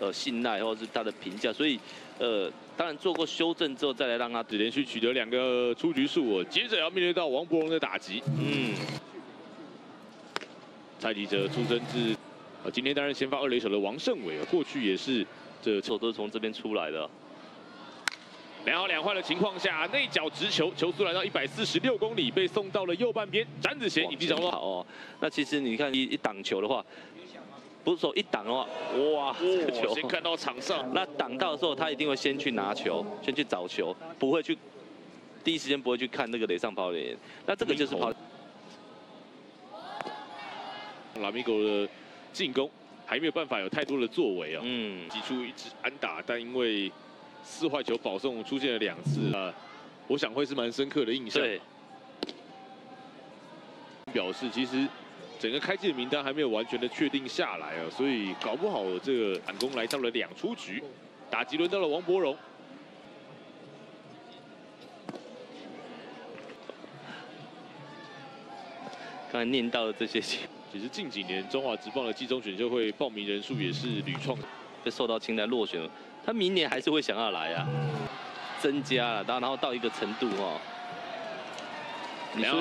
呃信赖或者是他的评价，所以呃当然做过修正之后再来让他只连续取得两个出局数，接着要面对到王柏荣的打击。嗯，蔡继哲出生自呃今天担任先发二垒手的王胜伟啊，过去也是这球都是从这边出来的。两好两坏的情况下，内角直球，球速来到一百四十六公里，被送到了右半边。詹子贤，你地上好哦。那其实你看一一挡球的话，不是说一挡的话，哇，球先看到场上。那挡到的时候，他一定会先去拿球，先去找球，不会去第一时间不会去看那个垒上跑垒。那这个就是跑。拉米狗的进攻还没有办法有太多的作为啊。嗯，挤出一支安打，但因为。四坏球保送出现了两次啊，我想会是蛮深刻的印象。对，表示其实整个开季的名单还没有完全的确定下来啊，所以搞不好这个反攻来到了两出局，打击轮到了王柏荣。刚才念到的这些，其实近几年中华职棒的季中选秀会报名人数也是屡创，被受到青睐落选了。他明年还是会想要来啊，增加了，当然后到一个程度哦。你说。